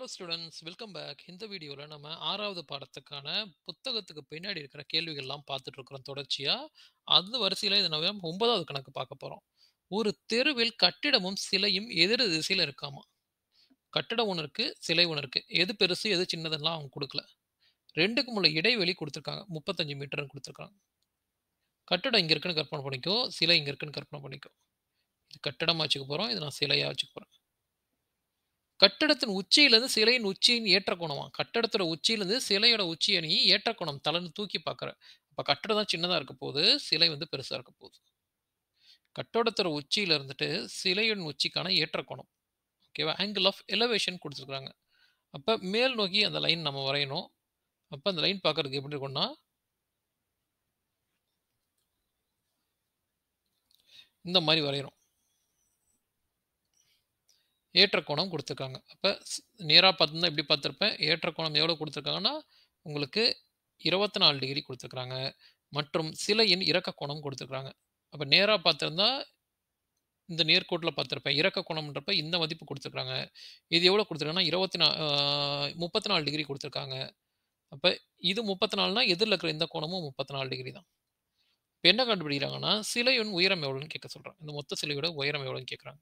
Hello students welcome back இந்த வீடியோவில் நம்ம ஆறாவது பாடத்துக்கான புத்தகத்துக்கு பின்னாடி இருக்கிற கேள்விகள்லாம் பார்த்துட்டு இருக்கிறோம் தொடர்ச்சியாக அந்த வரிசையில் இது நம்ம ஒன்பதாவது கணக்கு பார்க்க போகிறோம் ஒரு தெருவில் கட்டிடமும் சிலையும் எதிர் திசையில் இருக்காமா? கட்டிடம் ஒன்று இருக்குது சிலை ஒன்று இருக்குது எது பெருசு எது சின்னதெல்லாம் அவங்க கொடுக்கல. ரெண்டுக்கும் உள்ள இடைவெளி கொடுத்துருக்காங்க. முப்பத்தஞ்சு மீட்டர்னு கொடுத்துருக்காங்க. கட்டிடம் இங்கே இருக்குன்னு கற்பனை பண்ணிக்கோ சிலை இங்கே இருக்குன்னு கற்பனை பண்ணிக்கோ. இது கட்டிடமாக வச்சுக்க போகிறோம் இது நான் சிலையாக வச்சுக்க போகிறேன் கட்டடத்தின் உச்சியிலிருந்து சிலையின் உச்சியின் ஏற்ற கட்டடத்தோட உச்சியிலிருந்து சிலையோட உச்சி அணி ஏற்ற தலைன்னு தூக்கி பார்க்குற. அப்போ கட்டடம் தான் சின்னதாக இருக்க போகுது சிலை வந்து பெருசாக இருக்க போகுது. கட்டடத்தோட உச்சியில இருந்துட்டு சிலையின் உச்சிக்கான ஏற்ற ஓகேவா ஆங்கிள் ஆஃப் எலவேஷன் கொடுத்துருக்குறாங்க. அப்போ மேல் நோக்கி அந்த லைன் நம்ம வரையணும். அப்போ அந்த லைன் பார்க்கறதுக்கு எப்படி இருக்கும்னா இந்த மாதிரி வரைகிறோம் ஏற்ற கோணம் கொடுத்துருக்காங்க. அப்போ நேராக பார்த்துருந்தா எப்படி பார்த்துருப்பேன். ஏற்ற கோணம் எவ்வளோ கொடுத்துருக்காங்கன்னா உங்களுக்கு இருபத்தி நாலு டிகிரி கொடுத்துருக்குறாங்க. மற்றும் சிலையின் இறக்க கோணம் கொடுத்துருக்குறாங்க. அப்போ நேராக பார்த்துருந்தா இந்த நேர்கோட்டில் பார்த்துருப்பேன். இறக்க கோணம்ன்றப்ப இந்த மதிப்பு கொடுத்துருக்காங்க இது எவ்வளோ கொடுத்துருக்காங்கன்னா இருபத்தி நா முப்பத்தி நாலு டிகிரி கொடுத்துருக்காங்க. அப்போ இது முப்பத்தி நாலுனா எதிரில் இருக்கிற இந்த கோணமும் முப்பத்தி நாலு டிகிரி தான். இப்போ என்ன கண்டுபிடிக்கிறாங்கன்னா சிலையின் உயரம் எவ்வளோன்னு கேட்க சொல்கிறாங்க இந்த மொத்த சிலையோட உயரம் எவ்வளோன்னு கேட்குறாங்க.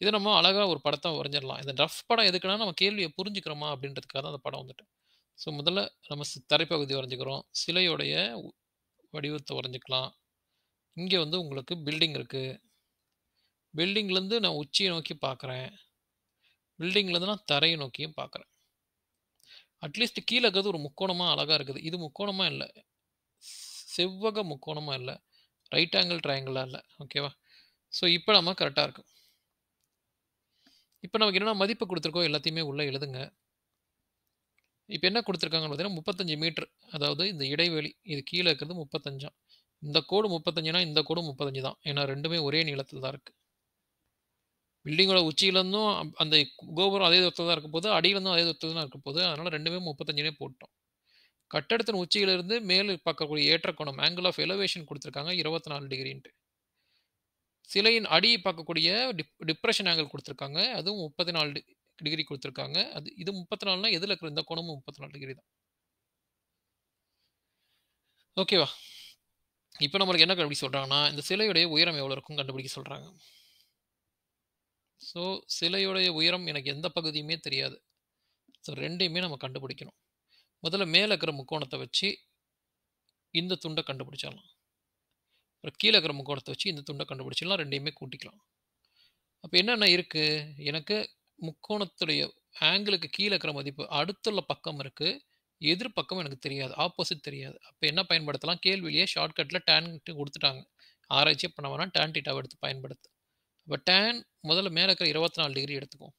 இதை நம்ம அழகாக ஒரு படத்தை வரைஞ்சிடலாம் இந்த ரஃப் படம் எதுக்குன்னா நம்ம கேள்வியை புரிஞ்சுக்கிறோமா அப்படின்றதுக்காக தான் அந்த படம் வந்துட்டு. ஸோ முதல்ல நம்ம தரைப்பகுதி வரைஞ்சிக்கிறோம். சிலையோடைய வடிவத்தை வரைஞ்சிக்கலாம். இங்கே வந்து உங்களுக்கு பில்டிங் இருக்குது பில்டிங்லேருந்து நான் உச்சியை நோக்கி பார்க்குறேன். பில்டிங்லேருந்து நான் தரையை நோக்கியும் பார்க்குறேன். அட்லீஸ்ட் கீழே இருக்கிறது ஒரு முக்கோணமாக அழகாக இருக்குது. இது முக்கோணமாக இல்லை. செவ்வக முக்கோணமாக இல்லை. ரைட் ஆங்கிள் ட்ரையாங்கிளாக இல்லை. ஓகேவா? ஸோ இப்போ நம்ம கரெக்டாக இருக்கும். இப்போ நமக்கு என்னென்ன மதிப்பு கொடுத்துருக்கோ எல்லாத்தையுமே உள்ளே எழுதுங்க. இப்போ என்ன கொடுத்துருக்காங்கன்னு பார்த்தீங்கன்னா முப்பத்தஞ்சு மீட்ரு அதாவது இந்த இடைவெளி இது கீழே இருக்கிறது முப்பத்தஞ்சாம் இந்த கோடு முப்பத்தஞ்சுனா இந்த கோடு முப்பத்தஞ்சு தான். ஏன்னா ரெண்டுமே ஒரே நீளத்தில் தான் இருக்குது பில்டிங்கோட உச்சியிலேருந்தும் அந்த கோபுரம் அதே தூரத்தில் தான் இருக்க போது அடியிலேருந்தும் அதே தூரத்தில் தான் இருக்க போது அதனால் ரெண்டுமே முப்பத்தஞ்சுனே போட்டோம். கட்டடத்தின் உச்சியிலிருந்து மேல் பார்க்கக்கூடிய ஏற்றக்கோணம் ஆங்கிள் ஆஃப் எலவேஷன் கொடுத்துருக்காங்க இருபத்தி நாலு டிகிரின்ட்டு சிலையின் அடியை பார்க்கக்கூடிய டிப் டிப்ரெஷன் ஆங்கிள் கொடுத்துருக்காங்க. அதுவும் முப்பத்தி நாலு டிகிரி கொடுத்துருக்காங்க. அது இது முப்பத்தி நாலுனா எதில் இருக்கிற இந்த கோணமும் முப்பத்தி நாலு டிகிரி தான் ஓகேவா இப்போ நம்மளுக்கு என்ன கண்டுபிடிக்க சொல்கிறாங்கன்னா இந்த சிலையுடைய உயரம் எவ்வளோ இருக்கும் கண்டுபிடிக்க சொல்கிறாங்க ஸோ சிலையுடைய உயரம் எனக்கு எந்த பகுதியுமே தெரியாது. ஸோ ரெண்டையுமே நம்ம கண்டுபிடிக்கணும். முதல்ல மேலே இருக்கிற முக்கோணத்தை வச்சு இந்த துண்டை கண்டுபிடிச்சிடலாம். அப்புறம் கீழே இருக்கிற முக்கோணத்தை வச்சு இந்த துண்டை கண்டுபிடிச்சிடலாம் ரெண்டையுமே கூட்டிக்கலாம். அப்போ என்னென்ன இருக்குது எனக்கு முக்கோணத்துடைய ஆங்கிளுக்கு கீழே இருக்கிற மதிப்பு அடுத்துள்ள பக்கம் இருக்குது எதிர் பக்கம் எனக்கு தெரியாது ஆப்போசிட் தெரியாது. அப்போ என்ன பயன்படுத்தலாம்? கேள்வியிலேயே ஷார்ட்கட்டில் டேன் கொடுத்துட்டாங்க. ஆராய்ச்சியே பண்ண வேணாம் டேன் டீட்டாவை எடுத்து பயன்படுத்து. அப்போ டேன் முதல்ல மேலே இருக்கிற இருபத்தி நாலு டிகிரி எடுத்துக்கும்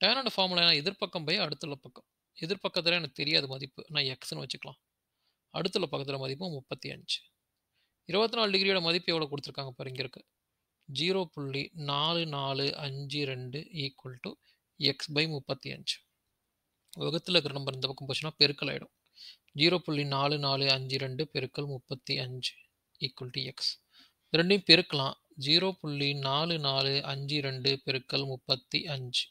டேனோட ஃபார்முலா எதிர்ப்பக்கம் போய் அடுத்துள்ள பக்கம். எதிர்பக்கத்தில் எனக்கு தெரியாத மதிப்பு. நான் எக்ஸ்னு வச்சுக்கலாம். அடுத்துள்ள பக்கத்தில் மதிப்பு முப்பத்தி அஞ்சு. இருபத்தி நாலு டிகிரியோட மதிப்பு எவ்வளோ கொடுத்துருக்காங்க பாரு இங்கே இருக்குது ஜீரோ புள்ளி நாலு நாலு அஞ்சு ரெண்டு ஈக்குவல் டு எக்ஸ் பை முப்பத்தி அஞ்சு. வகுத்தில் இருக்கிற நம்பர் இந்த பக்கம் போச்சுன்னா பெருக்கல் ஆகிடும் ஜீரோ புள்ளி நாலு நாலு அஞ்சு ரெண்டு பெருக்கல் முப்பத்தி அஞ்சு ஈக்குவல் டு எக்ஸ் ரெண்டையும் பெருக்கலாம். ஜீரோ புள்ளி நாலு நாலு அஞ்சு ரெண்டு பெருக்கல் முப்பத்தி அஞ்சு.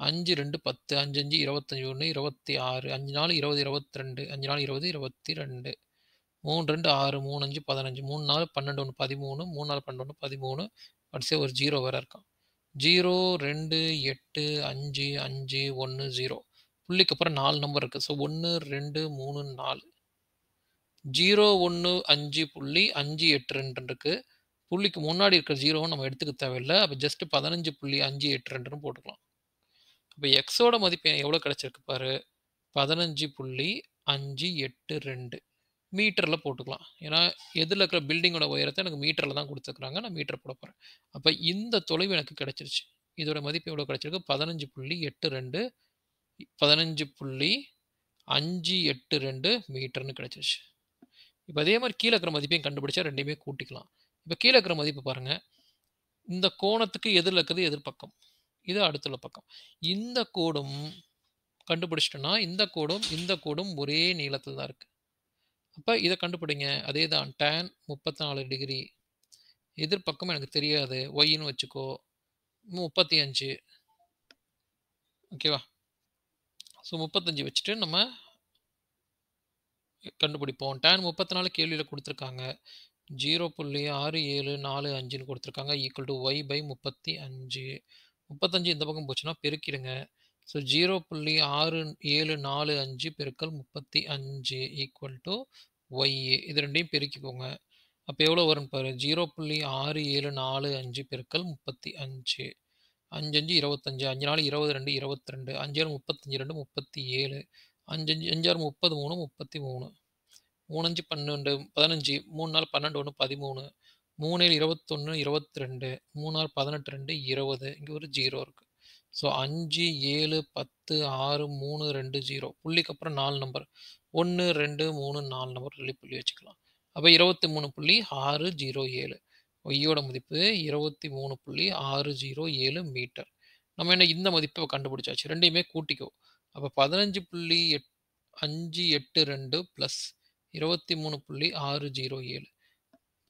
அஞ்சு ரெண்டு பத்து அஞ்சு அஞ்சு இருபத்தஞ்சி ஒன்று இருபத்தி ஆறு அஞ்சு நாலு இருபது இருபத்தி ரெண்டு அஞ்சு நாலு இருபது இருபத்தி ரெண்டு. மூணு ரெண்டு ஆறு மூணு அஞ்சு பதினஞ்சு மூணு நாலு பன்னெண்டு ஒன்று பதிமூணு மூணு நாலு பன்னெண்டு ஒன்று பதிமூணு வரிசையாக ஒரு ஜீரோ வேறு இருக்கான். ஜீரோ ரெண்டு எட்டு அஞ்சு அஞ்சு ஒன்று ஜீரோ. புள்ளிக்கு அப்புறம் நாலு நம்பர் இருக்குது ஸோ ஒன்று ரெண்டு மூணு நாலு. ஜீரோ ஒன்று அஞ்சு புள்ளி அஞ்சு எட்டு ரெண்டு இருக்குது புள்ளிக்கு முன்னாடி இருக்கிற ஜீரோவும் நம்ம எடுத்துக்க தேவையில்லை. அப்போ ஜஸ்ட்டு பதினஞ்சு புள்ளி அஞ்சு எட்டு ரெண்டுன்னு போட்டுக்கலாம். அப்போ எக்ஸோட மதிப்பு எவ்வளோ கிடச்சிருக்கு பாரு? பதினஞ்சு புள்ளி அஞ்சு எட்டு ரெண்டு. மீட்டரில் போட்டுக்கலாம். ஏன்னா எதில் இருக்கிற பில்டிங்கோட உயரத்தை எனக்கு மீட்டரில் தான் கொடுத்துருக்குறாங்க. நான் மீட்டர் போட போகிறேன் அப்போ இந்த தொலைவு எனக்கு கிடச்சிருச்சு. இதோட மதிப்பு எவ்வளோ கிடச்சிருக்கு? பதினஞ்சு புள்ளி எட்டு ரெண்டு பதினஞ்சு புள்ளி அஞ்சு எட்டு ரெண்டு மீட்டர்னு கிடச்சிருச்சு. இப்போ அதே மாதிரி கீழே இருக்கிற மதிப்பையும் கண்டுபிடிச்சா ரெண்டையுமே கூட்டிக்கலாம். இப்போ கீழே இருக்கிற மதிப்பு பாருங்கள் இந்த கோணத்துக்கு எதிரில் இருக்கிறது எதிர்பக்கம். இது அடுத்துள்ள பக்கம். இந்த கோடும் கண்டுபிடிச்சிட்டோன்னா இந்த கோடும் இந்த கோடும் ஒரே நீளத்தில் தான் இருக்குது அப்போ இதை கண்டுபிடிங்க அதே தான் டேன் முப்பத்தி நாலு டிகிரி எதிர்பக்கம் எனக்கு தெரியாது ஒய்ன்னு வச்சுக்கோ முப்பத்தி அஞ்சு ஓகேவா? ஸோ 35 வச்சுட்டு நம்ம கண்டுபிடிப்போம். டேன் முப்பத்தி நாலு கேள்வியில் கொடுத்துருக்காங்க ஜீரோ புள்ளி ஆறு ஏழு நாலு அஞ்சுன்னு கொடுத்துருக்காங்க ஈக்குவல் டூ ஒய் பை 35. 35 இந்த பக்கம் போச்சுன்னா பெருக்கிடுங்க. ஸோ ஜீரோ புள்ளி ஆறு ஏழு நாலு அஞ்சு பெருக்கல் முப்பத்தி அஞ்சு ஈக்குவல் டு ஒய்ஏ இது ரெண்டையும் பெருக்கிக்கோங்க. அப்போ எவ்வளோ வரும்னு பாரு? ஜீரோ புள்ளி ஆறு ஏழு நாலு அஞ்சு பெருக்கல் முப்பத்தி அஞ்சு. அஞ்சு அஞ்சு இருபத்தஞ்சு. அஞ்சு நாலு இருபது ரெண்டு இருபத்தி ரெண்டு அஞ்சு ஆறு முப்பத்தஞ்சு ரெண்டு முப்பத்தி ஏழு. அஞ்சு அஞ்சு ஆறு முப்பது மூணு முப்பத்தி மூணு. மூணஞ்சு பன்னெண்டு பதினஞ்சு. மூணு நாள் பன்னெண்டு ஒன்று பதிமூணு. மூணு ஏழு இருபத்தொன்று இருபத்தி ரெண்டு மூணு நாள் பதினெட்டு ரெண்டு இருபது. இங்கே ஒரு ஜீரோ இருக்குது ஸோ அஞ்சு ஏழு பத்து ஆறு மூணு ரெண்டு ஜீரோ புள்ளிக்கு அப்புறம் நாலு நம்பர் ஒன்று ரெண்டு மூணு நாலு நம்பர் சொல்லி புள்ளி வச்சுக்கலாம். அப்போ இருபத்தி மூணு புள்ளி ஆறு ஜீரோ ஏழு. ஒய்யோட மதிப்பு இருபத்தி மூணு புள்ளி ஆறு ஜீரோ ஏழு மீட்டர். நம்ம என்ன இந்த மதிப்பை கண்டுபிடிச்சாச்சு? ரெண்டையுமே கூட்டிக்கோ. அப்போ பதினஞ்சு புள்ளி எட் அஞ்சு எட்டு ரெண்டு ப்ளஸ் இருபத்தி மூணு புள்ளி ஆறு ஜீரோ ஏழு.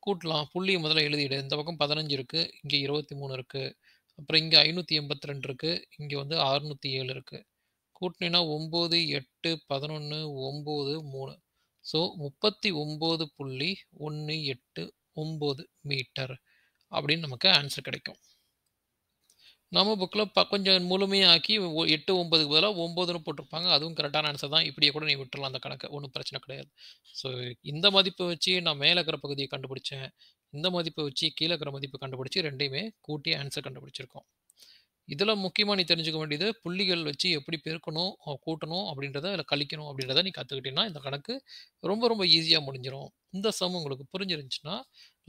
கூட்டலாம். புள்ளி முதல்ல எழுதிடு. இந்த பக்கம் பதினஞ்சு இருக்குது இங்கே இருபத்தி மூணு இருக்குது அப்புறம் இங்கே ஐநூற்றி எண்பத்தி ரெண்டு இருக்குது இங்கே வந்து 607 இருக்கு. கூட்டுனீன்னா 9 8 11 9 3. ஸோ 39.189 மீட்டர் அப்படின்னு நமக்கு ஆன்சர் கிடைக்கும். நம்ம புக்கில் ப கொஞ்சம் முழுமையாக்கி ஒ 8 9க்கு பதிலா 9ன்னு போட்டிருப்பாங்க. அதுவும் கரெக்டான ஆன்சர் தான். இப்படியே கூட நீ விட்டுடலாம் அந்த கணக்கு ஒன்றும் பிரச்சனை கிடையாது. ஸோ இந்த மதிப்பை வச்சு நான் மேலே இருக்கிற பகுதியை கண்டுபிடிச்சேன். இந்த மதிப்பை வச்சு கீழே இருக்கிற மதிப்பு கண்டுபிடிச்சி ரெண்டையுமே கூட்டி ஆன்சர் கண்டுபிடிச்சிருக்கோம். இதில் முக்கியமாக நீ தெரிஞ்சுக்க வேண்டியது புள்ளிகள் வச்சு எப்படி பெருக்கணும், கூட்டணும் அப்படின்றத, இல்லை கழிக்கணும் அப்படின்றத நீ கற்றுக்கிட்டீங்கன்னா இந்த கணக்கு ரொம்ப ரொம்ப ஈஸியாக முடிஞ்சிடும் இந்த சம் உங்களுக்கு புரிஞ்சிருந்துச்சுன்னா,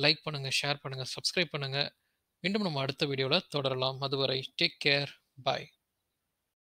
லைக் பண்ணுங்கள் ஷேர் பண்ணுங்கள் சப்ஸ்கிரைப் பண்ணுங்கள் மீண்டும் நம்ம அடுத்த வீடியோவில் தொடரலாம். அதுவரை டேக் கேர். பாய்.